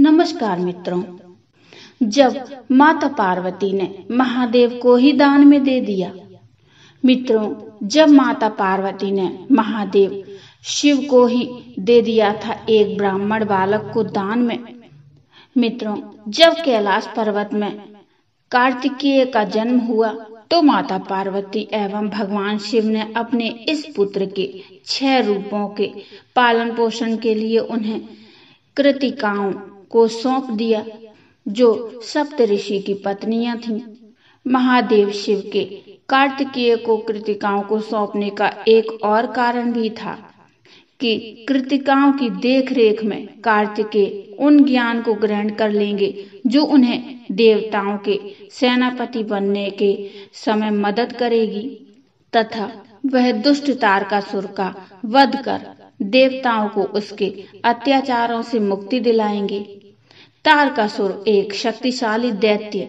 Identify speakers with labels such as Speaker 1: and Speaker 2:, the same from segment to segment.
Speaker 1: नमस्कार मित्रों। जब माता पार्वती ने महादेव को ही दान में दे दिया, मित्रों, जब माता पार्वती ने महादेव शिव को ही दे दिया था एक ब्राह्मण बालक को दान में, मित्रों, जब कैलाश पर्वत में कार्तिकेय का जन्म हुआ तो माता पार्वती एवं भगवान शिव ने अपने इस पुत्र के छह रूपों के पालन पोषण के लिए उन्हें कृतिकाओं को सौंप दिया, जो सप्त ऋषि की पत्नियाँ थीं। महादेव शिव के कार्तिकेय को कृतिकाओं को सौंपने का एक और कारण भी था कि कृतिकाओं की देखरेख में कार्तिकेय उन ज्ञान को ग्रहण कर लेंगे, जो उन्हें देवताओं के सेनापति बनने के समय मदद करेगी, तथा वह दुष्ट तारकासुर का वध कर देवताओं को उसके अत्याचारों से मुक्ति दिलाएँगे तारकासुर एक शक्तिशाली दैत्य,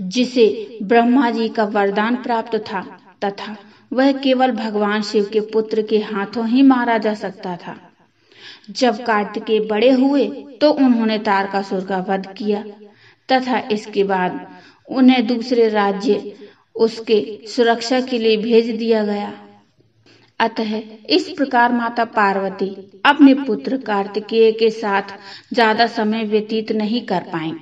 Speaker 1: जिसे ब्रह्मा जी का वरदान प्राप्त था, तथा वह केवल भगवान शिव के पुत्र के हाथों ही मारा जा सकता था। जब कार्तिकेय बड़े हुए तो उन्होंने तारकासुर का वध किया, तथा इसके बाद उन्हें दूसरे राज्य उसके सुरक्षा के लिए भेज दिया गया। अतः इस प्रकार माता पार्वती अपने पुत्र कार्तिकेय के साथ ज़्यादा समय व्यतीत नहीं कर पाए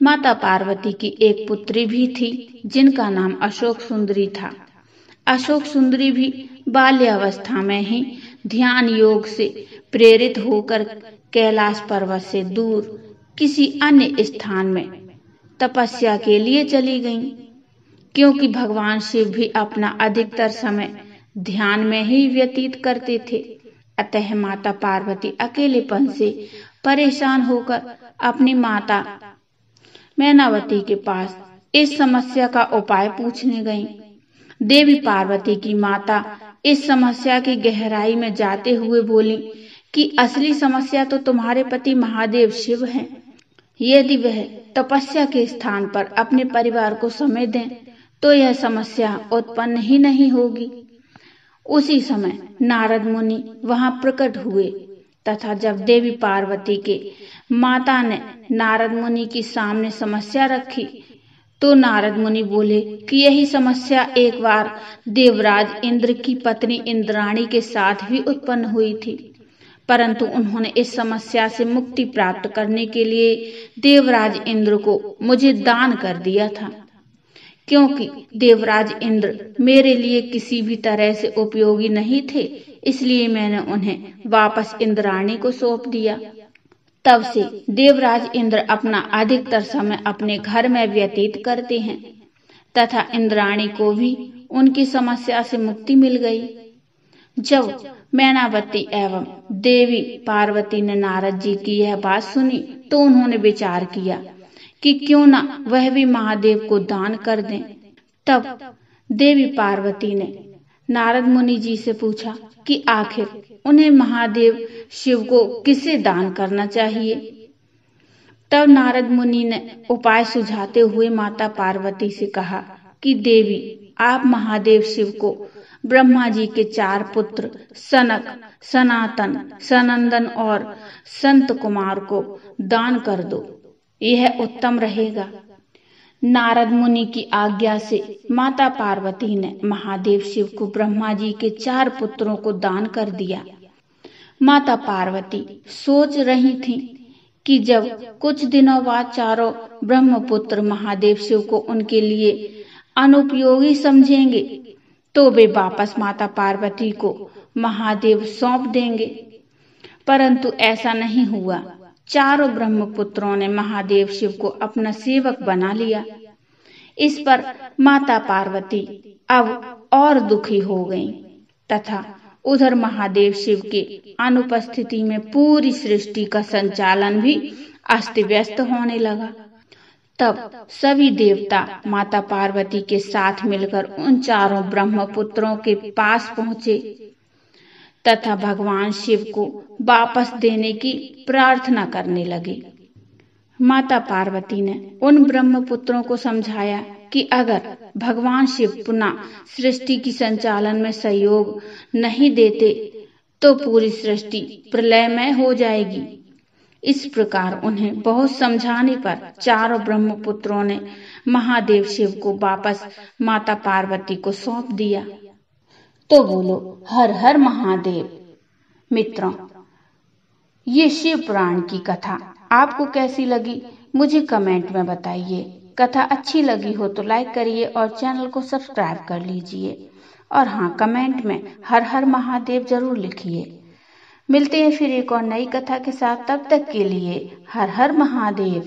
Speaker 1: माता पार्वती की एक पुत्री भी थी जिनका नाम अशोक सुंदरी था। अशोक सुंदरी भी बाल्यावस्था में ही ध्यान योग से प्रेरित होकर कैलाश पर्वत से दूर किसी अन्य स्थान में तपस्या के लिए चली गईं, क्योंकि भगवान शिव भी अपना अधिकतर समय ध्यान में ही व्यतीत करते थे अतः माता पार्वती अकेलेपन से परेशान होकर अपनी माता मैनावती के पास इस समस्या का उपाय पूछने गईं। देवी पार्वती की माता इस समस्या की गहराई में जाते हुए बोली कि असली समस्या तो तुम्हारे पति महादेव शिव हैं। यदि वह तपस्या के स्थान पर अपने परिवार को समय दें तो यह समस्या उत्पन्न ही नहीं होगी उसी समय नारद मुनि वहाँ प्रकट हुए, तथा जब देवी पार्वती के माता ने नारद मुनि की सामने समस्या रखी तो नारद मुनि बोले कि यही समस्या एक बार देवराज इंद्र की पत्नी इंद्राणी के साथ भी उत्पन्न हुई थी। परंतु उन्होंने इस समस्या से मुक्ति प्राप्त करने के लिए देवराज इंद्र को मुझे दान कर दिया था। क्योंकि देवराज इंद्र मेरे लिए किसी भी तरह से उपयोगी नहीं थे, इसलिए मैंने उन्हें वापस इंद्राणी को सौंप दिया। तब से देवराज इंद्र अपना अधिकतर समय अपने घर में व्यतीत करते हैं, तथा इंद्राणी को भी उनकी समस्या से मुक्ति मिल गई। जब मैनावती एवं देवी पार्वती ने नारद जी की यह बात सुनी तो उन्होंने विचार किया कि क्यों ना वह भी महादेव को दान कर दें। तब देवी पार्वती ने नारद मुनि जी से पूछा कि आखिर उन्हें महादेव शिव को किसे दान करना चाहिए? तब नारद मुनि ने उपाय सुझाते हुए माता पार्वती से कहा कि देवी, आप महादेव शिव को ब्रह्मा जी के चार पुत्र सनक, सनातन, सनंदन और संत कुमार को दान कर दो। यह उत्तम रहेगा। नारद मुनि की आज्ञा से माता पार्वती ने महादेव शिव को ब्रह्मा जी के चार पुत्रों को दान कर दिया। माता पार्वती सोच रही थी कि जब कुछ दिनों बाद चारों ब्रह्मपुत्र महादेव शिव को उनके लिए अनुपयोगी समझेंगे तो वे वापस माता पार्वती को महादेव सौंप देंगे। परंतु ऐसा नहीं हुआ। चारों ब्रह्मपुत्रों ने महादेव शिव को अपना सेवक बना लिया। इस पर माता पार्वती अब और दुखी हो गईं तथा उधर महादेव शिव के अनुपस्थिति में पूरी सृष्टि का संचालन भी अस्त व्यस्त होने लगा। तब सभी देवता माता पार्वती के साथ मिलकर उन चारों ब्रह्मपुत्रों के पास पहुँचे। तथा भगवान शिव को वापस देने की प्रार्थना करने लगे। माता पार्वती ने उन ब्रह्मपुत्रों को समझाया कि अगर भगवान शिव पुनः सृष्टि की संचालन में सहयोग नहीं देते तो पूरी सृष्टि प्रलयमय हो जाएगी। इस प्रकार उन्हें बहुत समझाने पर चारों ब्रह्मपुत्रों ने महादेव शिव को वापस माता पार्वती को सौंप दिया। तो बोलो, हर हर महादेव। मित्रों, ये शिव पुराण की कथा आपको कैसी लगी? मुझे कमेंट में बताइए। कथा अच्छी लगी हो तो लाइक करिए और चैनल को सब्सक्राइब कर लीजिए। और हाँ कमेंट में हर हर महादेव ज़रूर लिखिए। मिलते हैं फिर एक और नई कथा के साथ। तब तक के लिए हर हर महादेव।